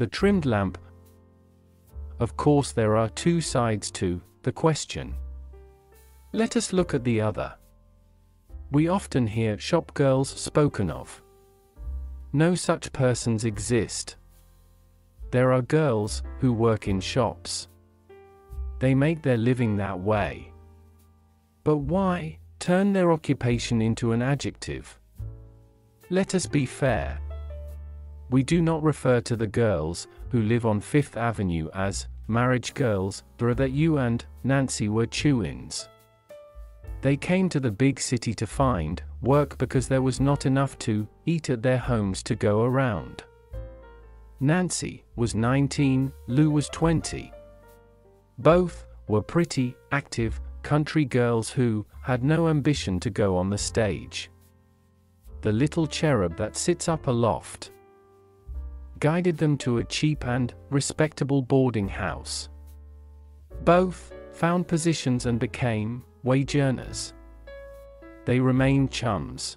the trimmed lamp. Of course, there are two sides to the question. Let us look at the other. We often hear shop girls spoken of. No such persons exist. There are girls who work in shops. They make their living that way. But why turn their occupation into an adjective? Let us be fair. We do not refer to the girls who live on Fifth Avenue as marriage girls, for that you and Nancy were chew-ins. They came to the big city to find work because there was not enough to eat at their homes to go around. Nancy was 19, Lou was 20. Both were pretty, active, country girls who had no ambition to go on the stage. The little cherub that sits up aloft guided them to a cheap and respectable boarding house. Both found positions and became wage earners. They remain chums.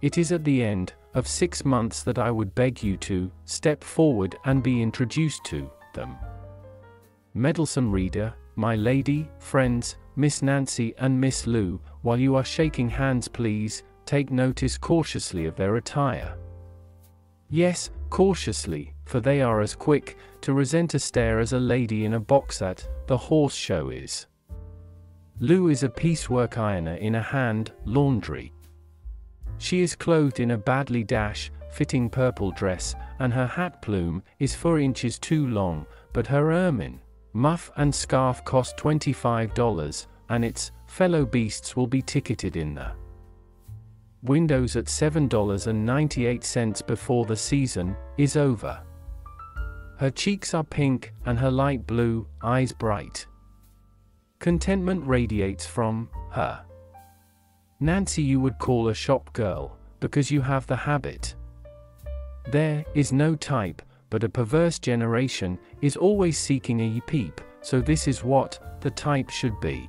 It is at the end of six months that I would beg you to step forward and be introduced to them. Meddlesome reader, my lady, friends, Miss Nancy and Miss Lou, while you are shaking hands, please take notice cautiously of their attire. Yes, cautiously, for they are as quick to resent a stare as a lady in a box at the horse show is. Lou is a piecework ironer in a hand laundry. She is clothed in a badly dash fitting purple dress, and her hat plume is four inches too long, but her ermine, muff and scarf cost $25, and its fellow beasts will be ticketed in the windows at $7.98 before the season is over. Her cheeks are pink and her light blue eyes bright. Contentment radiates from her. Nancy you would call a shop girl, because you have the habit. There is no type, but a perverse generation is always seeking a peep, so this is what the type should be.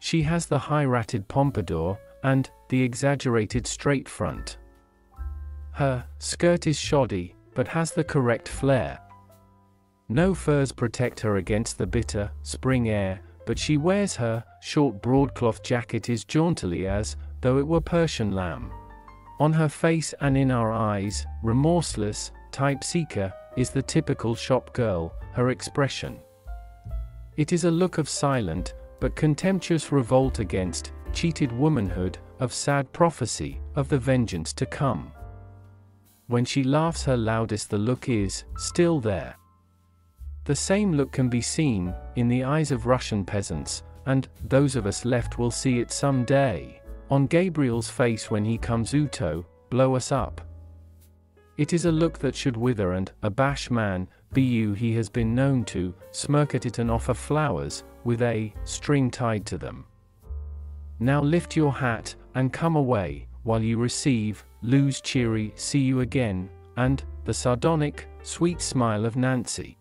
She has the high-ratted pompadour, and the exaggerated straight front. Her skirt is shoddy, but has the correct flare. No furs protect her against the bitter, spring air, but she wears her short broadcloth jacket as jauntily as though it were Persian lamb. On her face and in our eyes, remorseless, type seeker, is the typical shop girl, her expression. It is a look of silent, but contemptuous revolt against cheated womanhood, of sad prophecy, of the vengeance to come. When she laughs her loudest, the look is still there. The same look can be seen in the eyes of Russian peasants, and those of us left will see it some day. On Gabriel's face when he comes Uto, blow us up. It is a look that should wither and abash man, be you he has been known to, smirk at it and offer flowers, with a string tied to them. Now lift your hat, and come away, while you receive, lose cheery, see you again, and the sardonic, sweet smile of Nancy.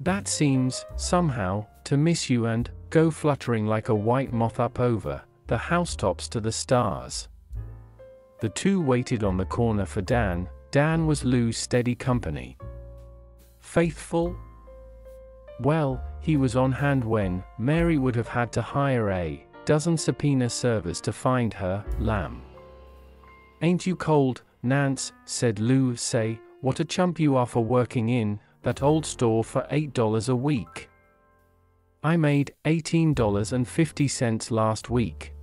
That seems, somehow, to miss you and go fluttering like a white moth up over the housetops to the stars. The two waited on the corner for Dan, Dan was Lou's steady company. Faithful? Well, he was on hand when Mary would have had to hire a dozen subpoena servers to find her, lamb. Ain't you cold, Nance, said Lou, say, what a chump you are for working in that old store for $8 a week. I made $18.50 last week.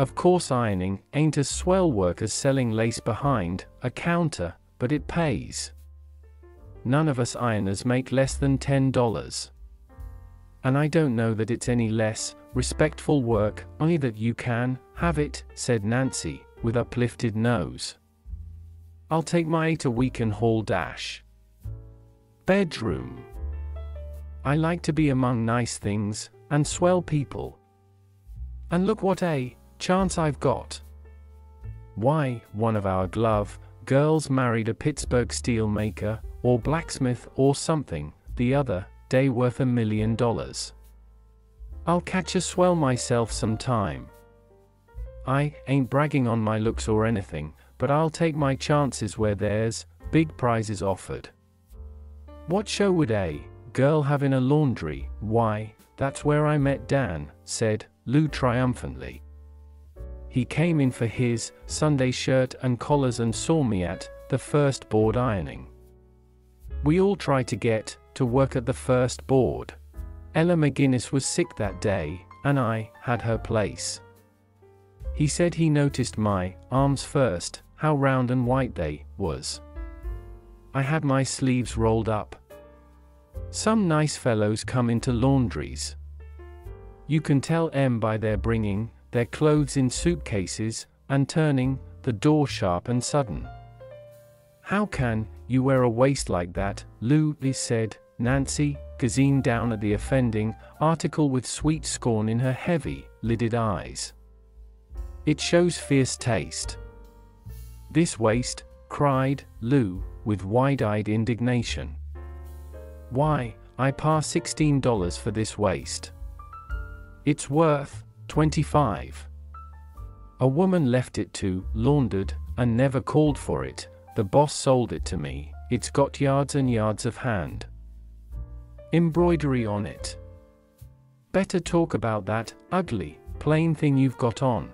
Of course, ironing ain't as swell work as selling lace behind a counter, but it pays. None of us ironers make less than $10. And I don't know that it's any less respectful work, only that you can have it, said Nancy, with uplifted nose. I'll take my eight a week and haul dash. Bedroom. I like to be among nice things, and swell people. And look what a chance I've got. Why, one of our glove girls married a Pittsburgh steel maker, or blacksmith, or something, the other day worth a million dollars. I'll catch a swell myself sometime. I ain't bragging on my looks or anything, but I'll take my chances where there's big prizes offered. What show would a girl have in a laundry? Why, that's where I met Dan, said Lou triumphantly. He came in for his Sunday shirt and collars and saw me at the first board ironing. We all try to get to work at the first board. Ella McGuinness was sick that day, and I had her place. He said he noticed my arms first, how round and white they was. I had my sleeves rolled up. Some nice fellows come into laundries. You can tell M by their bringing their clothes in suitcases and turning the door sharp and sudden. How can you wear a waist like that? Lou said. Nancy gazing down at the offending article with sweet scorn in her heavy lidded eyes. It shows fierce taste. This waste, cried Lou, with wide eyed indignation. Why, I par $16 for this waste. It's worth 25. A woman left it to, laundered, and never called for it. The boss sold it to me. It's got yards and yards of hand embroidery on it. Better talk about that ugly, plain thing you've got on.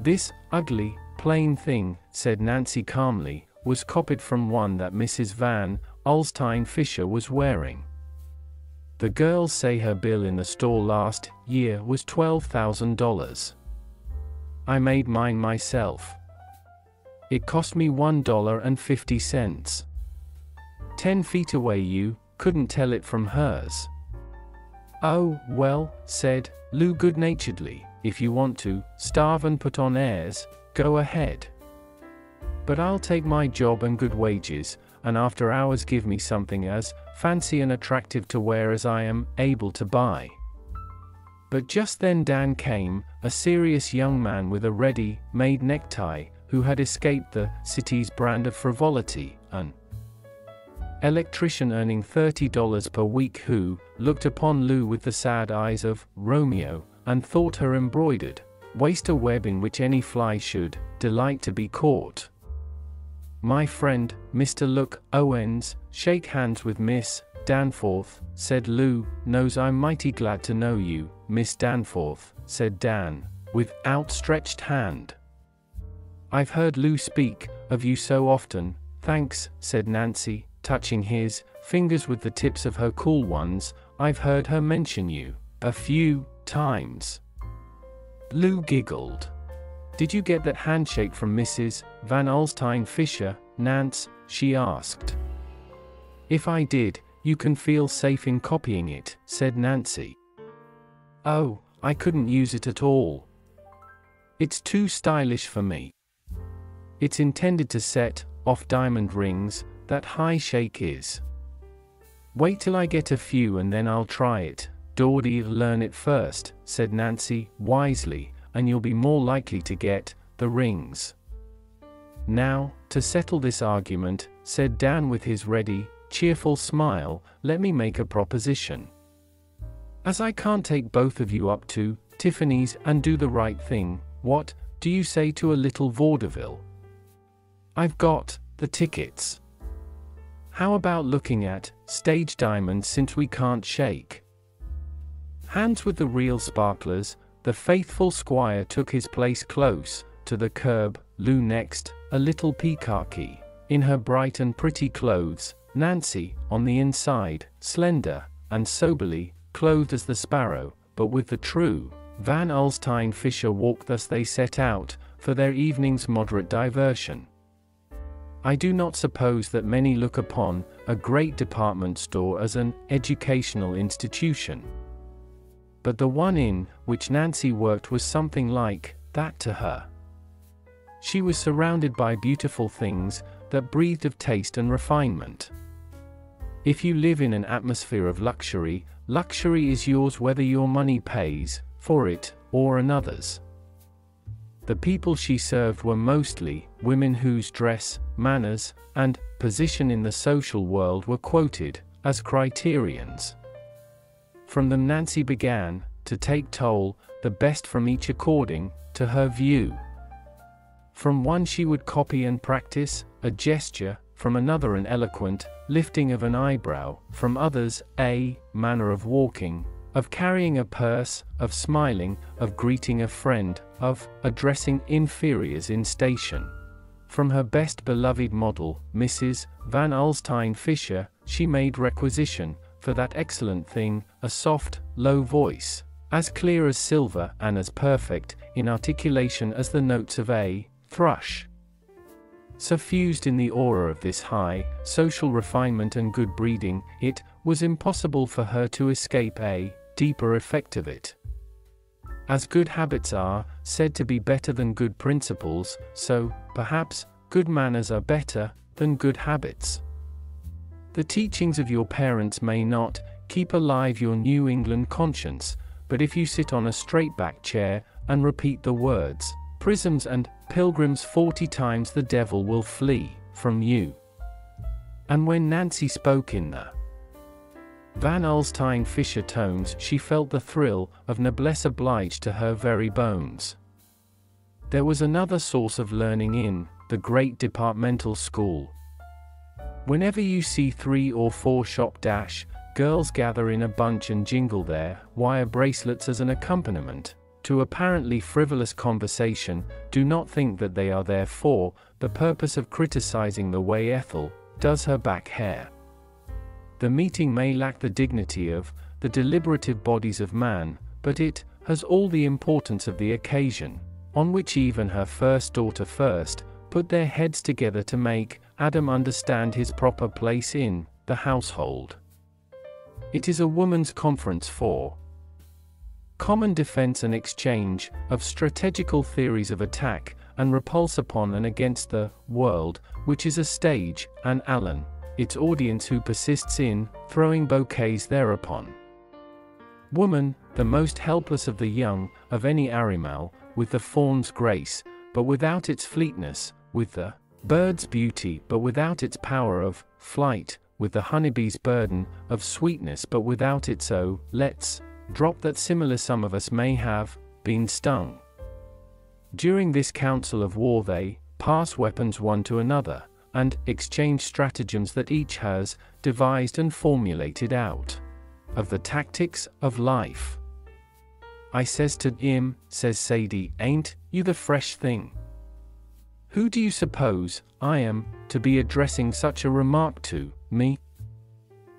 This ugly, plain thing, said Nancy calmly, was copied from one that Mrs. Van Alstyne Fisher was wearing. The girls say her bill in the store last year was $12,000. I made mine myself. It cost me $1.50. Ten feet away, you couldn't tell it from hers. Oh, well, said Lou good naturedly, if you want to starve and put on airs, go ahead. But I'll take my job and good wages, and after hours give me something as fancy and attractive to wear as I am able to buy. But just then Dan came, a serious young man with a ready made necktie, who had escaped the city's brand of frivolity, an electrician earning $30 per week who looked upon Lou with the sad eyes of Romeo and thought her embroidered waist a web in which any fly should delight to be caught. My friend, Mr. Look Owens, shake hands with Miss Danforth, said Lou, knows I'm mighty glad to know you, Miss Danforth, said Dan, with outstretched hand. I've heard Lou speak of you so often, thanks, said Nancy, touching his fingers with the tips of her cool ones, I've heard her mention you a few times. Lou giggled. Did you get that handshake from Mrs. Van Alstyne Fisher, Nance? she asked. If I did, you can feel safe in copying it, said Nancy. Oh, I couldn't use it at all. It's too stylish for me. It's intended to set off diamond rings, that high shake is. Wait till I get a few and then I'll try it. Dawdy'll learn it first, said Nancy, wisely, and you'll be more likely to get the rings. Now, to settle this argument, said Dan with his ready, cheerful smile, let me make a proposition. As I can't take both of you up to Tiffany's and do the right thing, what do you say to a little vaudeville? I've got the tickets. How about looking at stage diamonds since we can't shake? Hands with the real sparklers, the faithful squire took his place close to the curb, Lou next, a little peacocky, in her bright and pretty clothes, Nancy, on the inside, slender, and soberly, clothed as the sparrow, but with the true, Van Alstyne Fisher walk thus they set out, for their evening's moderate diversion. I do not suppose that many look upon a great department store as an educational institution. But the one in which Nancy worked was something like that to her. She was surrounded by beautiful things that breathed of taste and refinement. If you live in an atmosphere of luxury, luxury is yours whether your money pays for it or another's. The people she served were mostly women whose dress, manners, and position in the social world were quoted as criterions. From them Nancy began to take toll, the best from each according to her view. From one she would copy and practice, a gesture, from another an eloquent, lifting of an eyebrow, from others, a manner of walking, of carrying a purse, of smiling, of greeting a friend, of addressing inferiors in station. From her best beloved model, Mrs. Van Alstyne Fisher, she made requisition, for that excellent thing, a soft, low voice, as clear as silver and as perfect in articulation as the notes of a thrush. Suffused in the aura of this high, social refinement and good breeding, it was impossible for her to escape a deeper effect of it. As good habits are said to be better than good principles, so, perhaps, good manners are better than good habits. The teachings of your parents may not keep alive your New England conscience, but if you sit on a straight back chair and repeat the words, prisms and pilgrims 40 times, the devil will flee from you. And when Nancy spoke in the Van Alstyne Fisher tones, she felt the thrill of noblesse oblige to her very bones. There was another source of learning in the great departmental school. Whenever you see three or four shop dash, girls gather in a bunch and jingle their wire bracelets as an accompaniment to apparently frivolous conversation, do not think that they are there for the purpose of criticizing the way Ethel does her back hair. The meeting may lack the dignity of the deliberative bodies of man, but it has all the importance of the occasion, on which even her first daughter first put their heads together to make Adam understand his proper place in the household. It is a woman's conference for common defense and exchange of strategical theories of attack and repulse upon and against the world, which is a stage, and Alan, its audience who persists in throwing bouquets thereupon. Woman, the most helpless of the young, of any Arimal, with the fawn's grace, but without its fleetness, with the bird's beauty but without its power of flight, with the honeybee's burden of sweetness but without its oh, let's drop that similar some of us may have been stung. During this council of war they pass weapons one to another, and exchange stratagems that each has devised and formulated out of the tactics of life. I says to him, says Sadie, ain't you the fresh thing? Who do you suppose I am to be addressing such a remark to, me?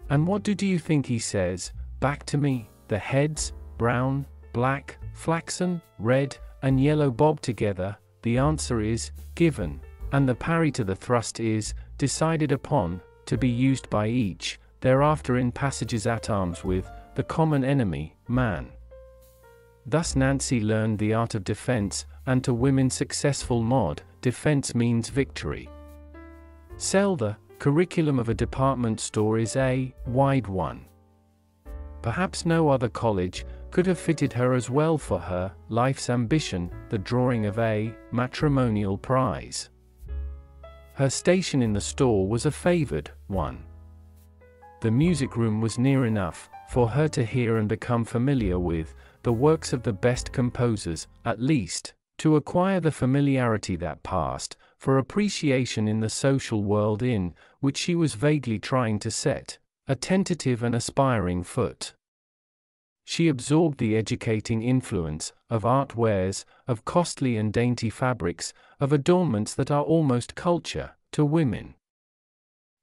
And what do, do you think he says back to me? The heads, brown, black, flaxen, red, and yellow bob together, the answer is given, and the parry to the thrust is decided upon to be used by each, thereafter in passages at arms with the common enemy, man. Thus Nancy learned the art of defense, and to women successful mod, defense means victory. Sell the curriculum of a department store is a wide one. Perhaps no other college could have fitted her as well for her life's ambition, the drawing of a matrimonial prize. Her station in the store was a favored one. The music room was near enough for her to hear and become familiar with the works of the best composers, at least, to acquire the familiarity that passed for appreciation in the social world in which she was vaguely trying to set a tentative and aspiring foot. She absorbed the educating influence of art wares, of costly and dainty fabrics, of adornments that are almost culture to women.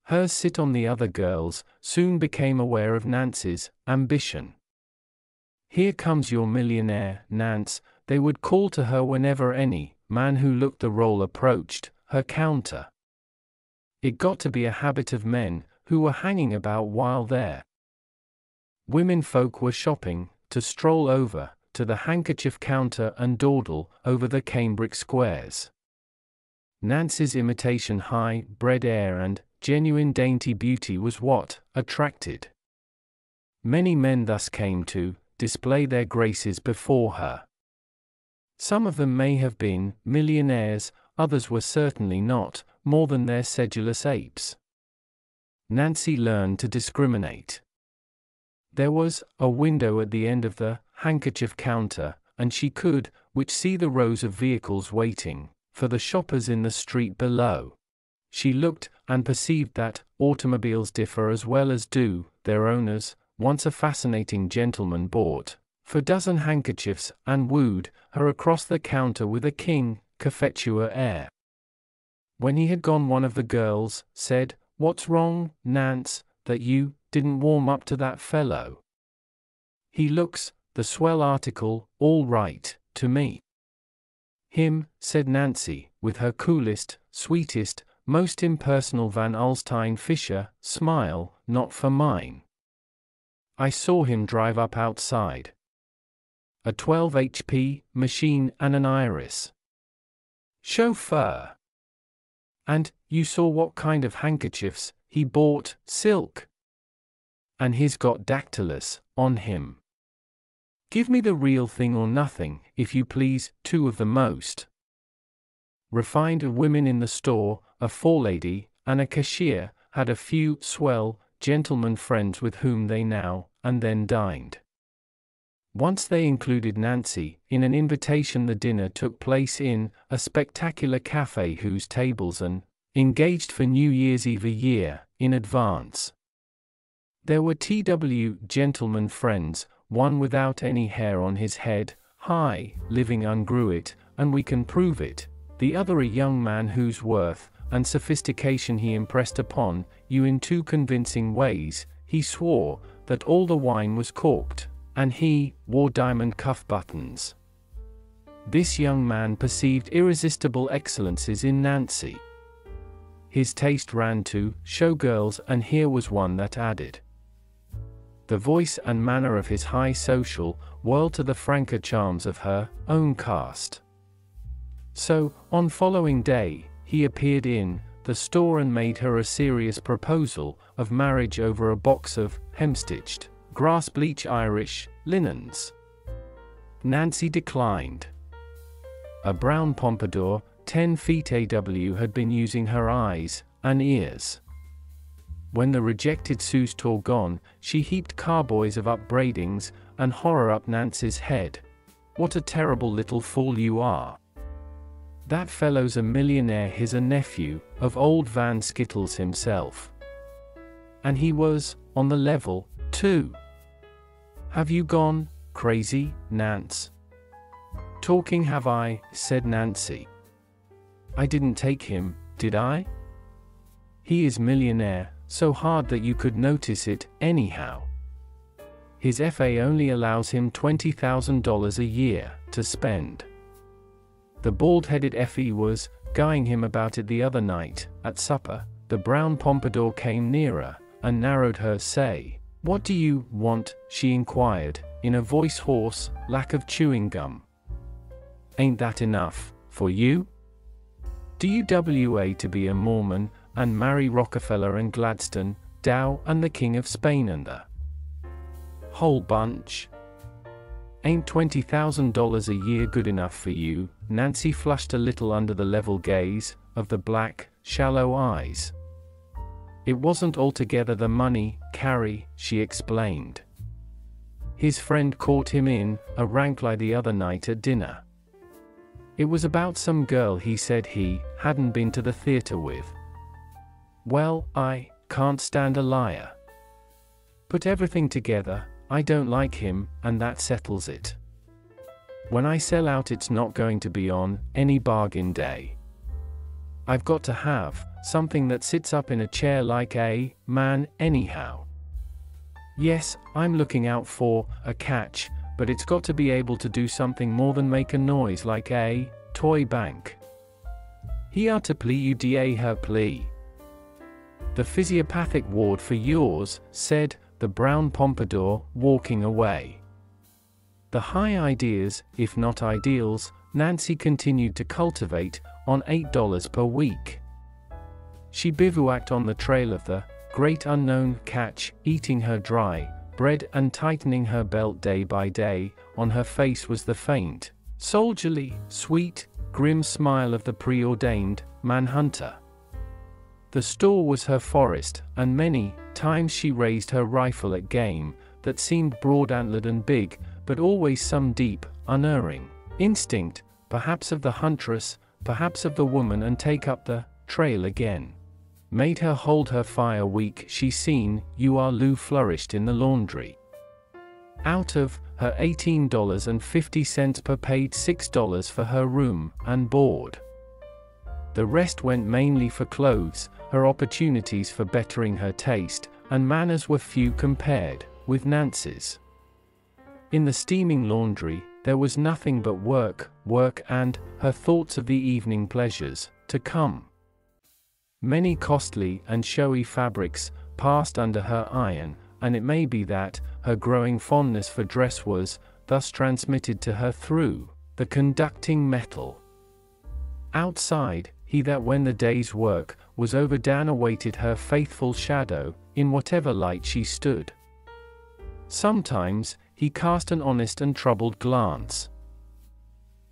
Hers sit on the other girls soon became aware of Nance's ambition. Here comes your millionaire, Nance, they would call to her whenever any man who looked the role approached her counter. It got to be a habit of men who were hanging about while there. Women folk were shopping to stroll over to the handkerchief counter and dawdle over the cambric squares. Nancy's imitation high bred air and genuine dainty beauty was what attracted. Many men thus came to display their graces before her. Some of them may have been millionaires, others were certainly not, more than their sedulous apes. Nancy learned to discriminate. There was a window at the end of the handkerchief counter, and she could, which see the rows of vehicles waiting for the shoppers in the street below. she looked and perceived that automobiles differ as well as do their owners. Once a fascinating gentleman bought for dozen handkerchiefs and wooed her across the counter with a king Cophetua air. When he had gone, one of the girls said, What's wrong, Nance, that you didn't warm up to that fellow? He looks, the swell article, all right, to me. Him, said Nancy, with her coolest, sweetest, most impersonal Van Alstyne Fisher smile, not for mine. I saw him drive up outside. A 12 HP machine and an iris. Chauffeur. And, you saw what kind of handkerchiefs he bought, silk. And he's got dactylus on him. Give me the real thing or nothing, if you please, two of the most. Refined women in the store, a forelady, and a cashier, had a few swell, gentlemen friends with whom they now and then dined. Once they included Nancy in an invitation the dinner took place in a spectacular cafe whose tables and engaged for New Year's Eve a year in advance. There were TW gentlemen friends, one without any hair on his head, high, living ungrew it, and we can prove it, the other a young man whose worth and sophistication he impressed upon you in two convincing ways, he swore that all the wine was corked, and he wore diamond cuff buttons. This young man perceived irresistible excellences in Nancy. His taste ran to showgirls, and here was one that added. The voice and manner of his high social world to the franker charms of her own caste. So, on following day, he appeared in the store and made her a serious proposal of marriage over a box of hemstitched grass bleach Irish linens. Nancy declined. A brown pompadour, 10 feet AW, had been using her eyes and ears. When the rejected Sue's tour gone, she heaped carboys of upbraidings and horror up Nancy's head. What a terrible little fool you are. That fellow's a millionaire, he's a nephew of old Van Skittles himself. And he was, on the level, too. Have you gone crazy, Nance? Talking have I, said Nancy. I didn't take him, did I? He is millionaire, so hard that you could notice it, anyhow. His FA only allows him $20,000 a year to spend. The bald headed FE was guying him about it the other night, at supper. The brown pompadour came nearer and narrowed her say. What do you want? she inquired, in a voice hoarse, lack of chewing gum. Ain't that enough, for you? Do you WA to be a Mormon, and marry Rockefeller and Gladstone, Dow and the King of Spain and the whole bunch? Ain't $20,000 a year good enough for you? Nancy flushed a little under the level gaze of the black, shallow eyes. It wasn't altogether the money, Carrie, she explained. His friend caught him in a rank lie the other night at dinner. It was about some girl he said he hadn't been to the theater with. Well, I can't stand a liar. Put everything together, I don't like him, and that settles it. When I sell out, it's not going to be on any bargain day. I've got to have something that sits up in a chair like a man, anyhow. Yes, I'm looking out for a catch, but it's got to be able to do something more than make a noise like a toy bank. He plea uda her plea. The physiopathic ward for yours, said the brown pompadour, walking away. The high ideas, if not ideals, Nancy continued to cultivate on $8 per week. She bivouacked on the trail of the great unknown catch, eating her dry bread and tightening her belt day by day. On her face was the faint, soldierly, sweet, grim smile of the preordained manhunter. The store was her forest, and many times she raised her rifle at game that seemed broad antlered and big, but always some deep, unerring instinct, perhaps of the huntress, perhaps of the woman, and take up the trail again. made her hold her fire weak. She seen, you are Lou flourished in the laundry. Out of her $18.50 per paid $6 for her room and board. The rest went mainly for clothes, her opportunities for bettering her taste, and manners were few compared with Nancy's. In the steaming laundry, there was nothing but work, work, and her thoughts of the evening pleasures to come. Many costly and showy fabrics passed under her iron, and it may be that her growing fondness for dress was thus transmitted to her through the conducting metal. Outside, he that when the day's work was over Dan awaited her faithful shadow, in whatever light she stood. Sometimes, he cast an honest and troubled glance.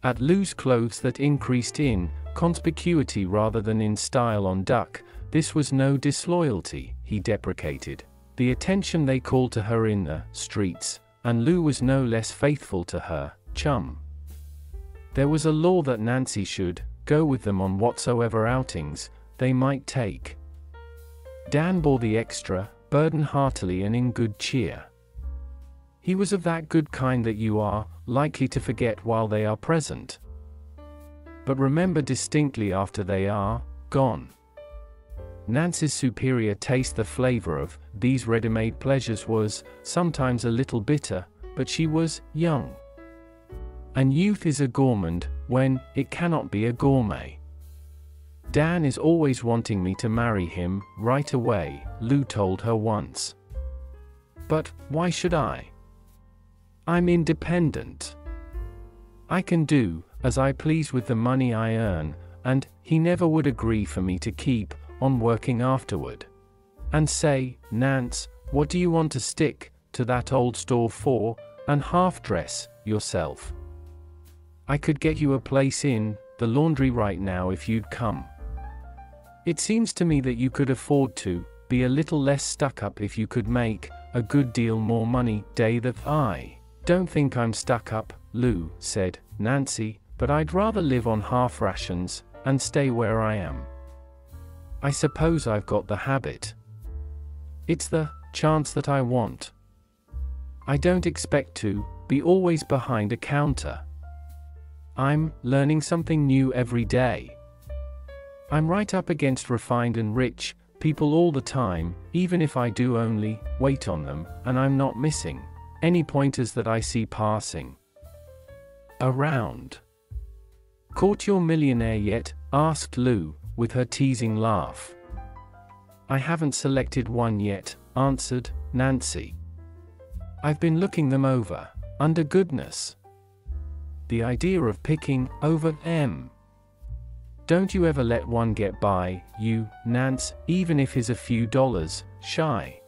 At Lou's clothes that increased in conspicuity rather than in style on duck, this was no disloyalty, he deprecated. The attention they called to her in the streets, and Lou was no less faithful to her, chum. There was a law that Nancy should go with them on whatsoever outings they might take. Dan bore the extra burden heartily and in good cheer. He was of that good kind that you are likely to forget while they are present. But remember distinctly after they are gone. Nancy's superior taste the flavor of these ready-made pleasures was sometimes a little bitter, but she was young. And youth is a gourmand when it cannot be a gourmet. Dan is always wanting me to marry him right away, Lou told her once. But why should I? I'm independent. I can do as I please with the money I earn, and he never would agree for me to keep on working afterward. And say, Nance, what do you want to stick to that old store for, and half dress yourself? I could get you a place in the laundry right now if you'd come. It seems to me that you could afford to be a little less stuck up if you could make a good deal more money day that I don't think I'm stuck up, Lou, said Nancy, but I'd rather live on half rations and stay where I am. I suppose I've got the habit. It's the chance that I want. I don't expect to be always behind a counter. I'm learning something new every day. I'm right up against refined and rich people all the time, even if I do only wait on them, and I'm not missing. Any pointers that I see passing around. Caught your millionaire yet? asked Lou, with her teasing laugh. I haven't selected one yet, answered Nancy. I've been looking them over, under goodness. The idea of picking over M. Don't you ever let one get by, you, Nance, even if he's a few dollars shy.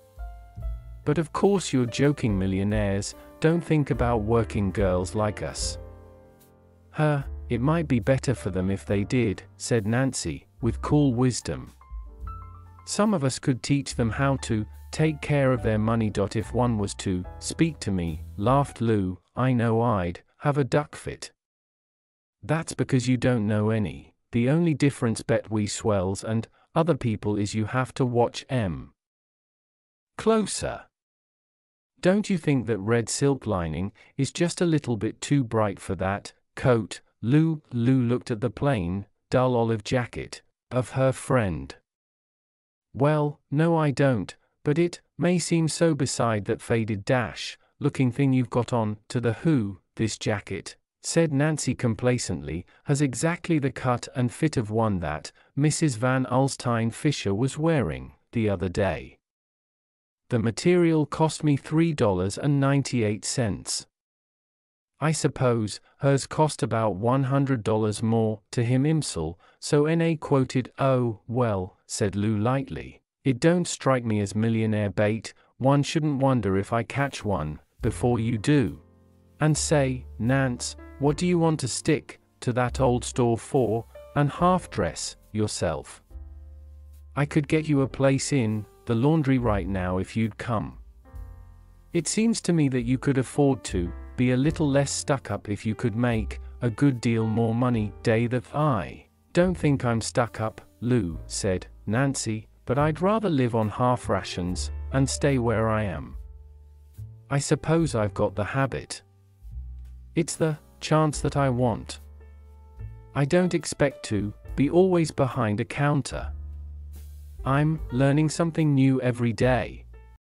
But of course you're joking millionaires, don't think about working girls like us. Her, it might be better for them if they did, said Nancy, with cool wisdom. Some of us could teach them how to take care of their money. If one was to speak to me, laughed Lou, I know I'd have a duck fit. That's because you don't know any. The only difference bet we swells and other people is you have to watch M. Closer. Don't you think that red silk lining is just a little bit too bright for that coat? Lou, Lou looked at the plain, dull olive jacket of her friend. Well, no, I don't, but it may seem so beside that faded dash looking thing you've got on to the who, this jacket, said Nancy complacently, has exactly the cut and fit of one that Mrs. Van Alstyne Fisher was wearing the other day. The material cost me $3.98. I suppose, hers cost about $100 more, to him Imsel, so N.A. quoted, Oh, well, said Lou lightly. It don't strike me as millionaire bait, one shouldn't wonder if I catch one, before you do. And say, Nance, what do you want to stick to that old store for, and half dress yourself? I could get you a place in the laundry right now if you'd come. It seems to me that you could afford to be a little less stuck up if you could make a good deal more money day that I don't think I'm stuck up, Lou, said Nancy, but I'd rather live on half rations and stay where I am. I suppose I've got the habit. It's the chance that I want. I don't expect to be always behind a counter. I'm learning something new every day.